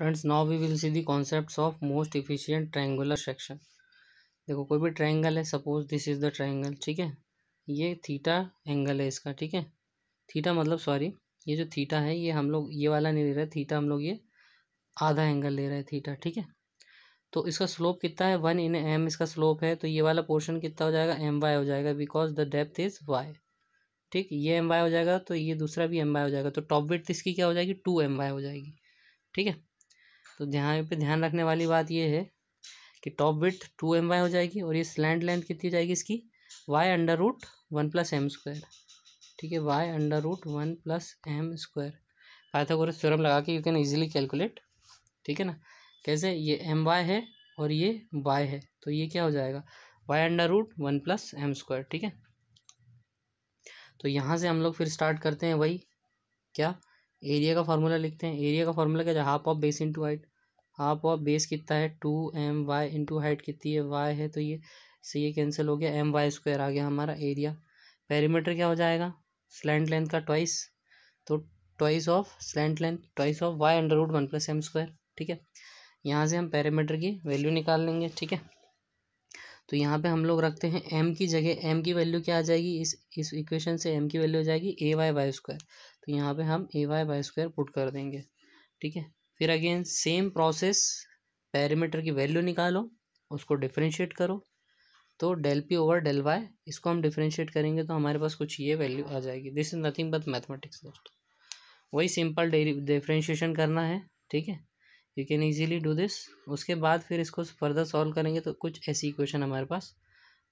Friends, now we will see the concepts of most efficient triangular section. देखो, कोई भी triangle है, suppose this is the triangle ठीक है? ये थीटा एंगल है इसका, ठीक है? थीटा मतलब सॉरी, ये जो थीटा है, ये हम लोग, ये वाला नहीं ले रहे, थीटा हम लोग ये आधा एंगल ले रहे हैं, थीटा, ठीक है? तो इसका स्लोप कितना है? वन इन एम इसका स्लोप है तो ये वाला पोर्शन कितना हो जाएगा? एम वाई हो जाएगा because the depth is Y ठीक? ये एम वाई हो जाएगा तो ये दूसरा भी एम वाई हो जाएगा तो टॉप विथ इसकी क्या हो जाएगी? टू एम वाई हो जाएगी, ठीक है? तो यहाँ पे ध्यान रखने वाली बात ये है कि top width two M Y हो जाएगी और ये स्लैंड लेंथ कितनी हो जाएगी इसकी? Y under root one plus M square ठीक है? Y under root one plus M square Pythagoras theorem लगा के यू कैन इजीली कैलकुलेट ठीक है ना? कैसे? ये एम वाई है और ये वाई है. तो ये क्या हो जाएगा? Y under root one plus M square ठीक है? तो यहाँ से हम लोग फिर स्टार्ट करते हैं वही. क्या? एरिया का फार्मूला लिखते हैं. एरिया का फार्मूला क्या? Half of base into height half of base कितना है? Two M Y into height कितनी है? वाई है तो ये से ये कैंसिल हो गया एम वाई स्क्वायर आ गया हमारा एरिया पेरीमीटर क्या हो जाएगा? स्लैंड लेंथ का ट्वाइस तो twice of slant length twice of Y under root one plus M square ठीक है? यहाँ से हम पेरीमीटर की वैल्यू निकाल लेंगे, ठीक है? तो यहाँ पे हम लोग रखते हैं एम की जगह एम की वैल्यू क्या आ जाएगी? इस इस इक्वेशन से एम की वैल्यू हो जाएगी ए वाई वाई स्क्वायर तो यहाँ पे हम A Y Y square put कर देंगे, ठीक है? फिर अगेन सेम प्रोसेस पैरामीटर की वैल्यू निकालो, उसको डिफ्रेंशिएट करो। तो del P over del Y इसको हम डिफ्रेंशिएट करेंगे तो हमारे पास कुछ ये वैल्यू आ जाएगी। This is nothing but mathematics दोस्तों। वही सिंपल डिफ्रेंशिएशन करना है, ठीक है? You can easily do this उसके बाद फिर इसको फर्दर सॉल्व करेंगे तो कुछ ऐसी इक्वेशन हमारे पास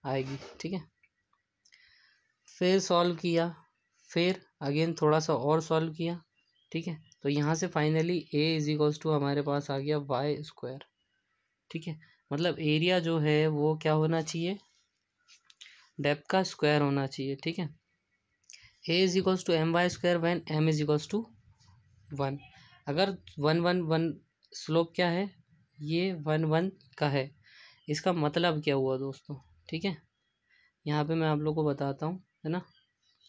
आएगी, ठीक है? फिर सॉल्व किया। फिर अगेन थोड़ा सा और सॉल्व किया, ठीक है? तो यहाँ से finally A is equals to हमारे पास आ गया वाई स्क्वायर ठीक है? मतलब एरिया जो है वो क्या होना चाहिए? डेप का स्क्वायर होना चाहिए, ठीक है? A is equals to M Y square when M is equals to one अगर वन वन वन स्लोप क्या है? ये वन वन का है। इसका मतलब क्या हुआ दोस्तों? ठीक है? यहाँ पे मैं आप लोग को बताता हूँ, है ना?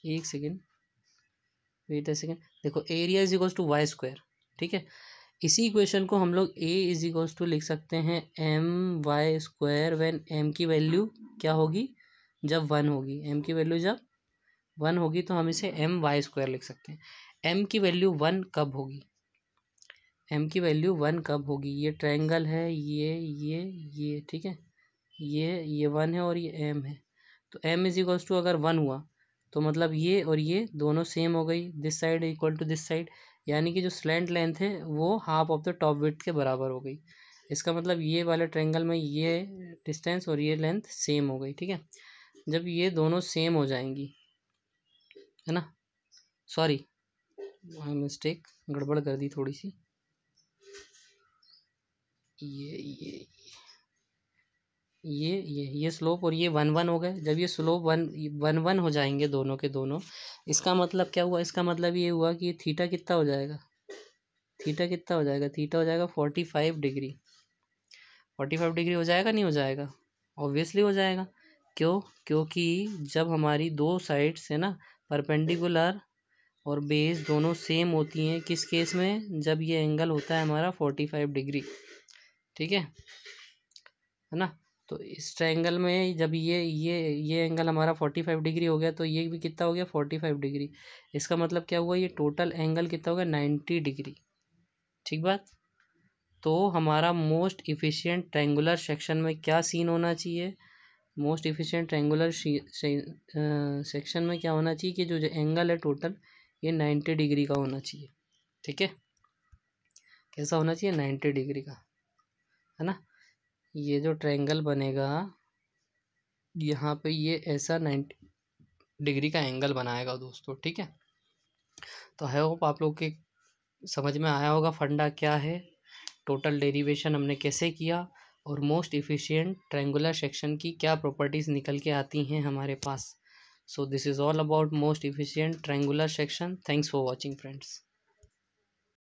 एक सेकेंड वेट ए सेकेंड देखो area is equals to Y square ठीक है? इसी इक्वेशन को हम लोग ए इज़ इक्वल्स टू लिख सकते हैं M Y square when M की वैल्यू क्या होगी? जब वन होगी। एम की वैल्यू जब वन होगी तो हम इसे एम वाई स्क्वायर लिख सकते हैं। एम की वैल्यू वन कब होगी? एम की वैल्यू वन कब होगी? ये ट्रायंगल है, ये ये ये, ठीक है? ये ये वन है और ये एम है। तो एम इज़ इक्वल्स टू अगर वन हुआ तो मतलब ये और ये दोनों सेम हो गई this side equal to this side यानी कि जो स्लेंट लेंथ है, वो half of the top width के बराबर हो गई। इसका मतलब ये वाले ट्रेंगल में ये डिस्टेंस और ये लेंथ सेम हो गई, ठीक है? जब ये दोनों सेम हो जाएँगी, है ना? सॉरी मिस्टेक गड़बड़ कर दी थोड़ी सी। ये ये ये ये ये स्लोप और ये वन वन हो गए। जब ये स्लोप वन वन वन हो जाएँगे दोनों के दोनों, इसका मतलब क्या हुआ? इसका मतलब ये हुआ कि थीटा कितना हो जाएगा? थीटा कितना हो जाएगा? थीटा हो जाएगा forty five degree forty five degree हो जाएगा नहीं हो जाएगा? ऑब्वियसली हो जाएगा। क्यों? क्योंकि जब हमारी दो साइड्स है ना परपेंडिकुलर और बेस दोनों सेम होती हैं, किस केस में? जब ये एंगल होता है हमारा फोर्टी फाइव डिग्री ठीक है? है ना? तो इस ट्रायंगल में जब ये ये ये एंगल हमारा फोर्टी फाइव डिग्री हो गया तो ये भी कितना हो गया? Forty five degree. इसका मतलब क्या हुआ? ये टोटल एंगल कितना हो गया? Ninety degree. ठीक बात? तो हमारा मोस्ट इफ़िशियंट ट्रेंगुलर सेक्शन में क्या सीन होना चाहिए? मोस्ट इफ़िशियंट ट्रायंगुलर सेक्शन में क्या होना चाहिए कि जो जो एंगल है टोटल, ये नाइन्टी डिग्री का होना चाहिए। ठीक है? कैसा होना चाहिए? नाइन्टी डिग्री का। है ना? ये जो ट्रायंगल बनेगा, यहाँ पे ये ऐसा नाइन्टी डिग्री का एंगल बनाएगा दोस्तों, ठीक है? तो आई होप आप लोग के समझ में आया होगा फंडा क्या है, टोटल डेरिवेशन हमने कैसे किया, और मोस्ट इफ़िशियंट ट्रेंगुलर सेक्शन की क्या प्रॉपर्टीज़ निकल के आती हैं हमारे पास। So this is all about most efficient triangular section, thanks for watching friends.